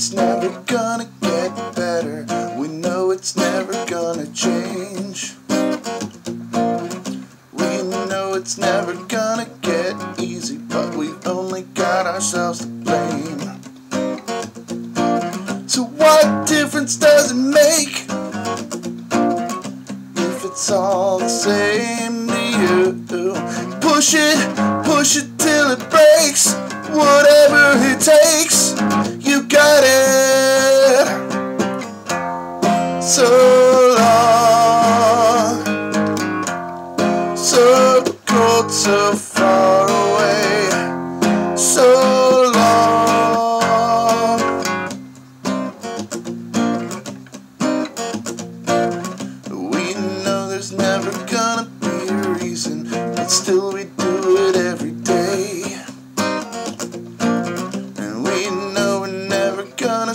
it's never gonna get better. We know it's never gonna change. We know it's never gonna get easy, but we only got ourselves to blame. So, what difference does it make if it's all the same to you? Push it long, so cold, so far away, so long. We know there's never gonna be a reason, but still we do it every day. And we know we're never gonna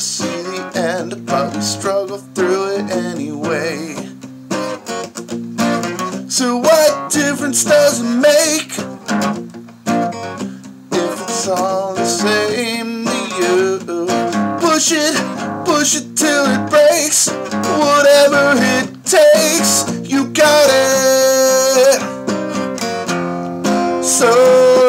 but we struggle through it anyway. So what difference does it make if it's all the same to you? Push it, push it till it breaks, whatever it takes, you got it. So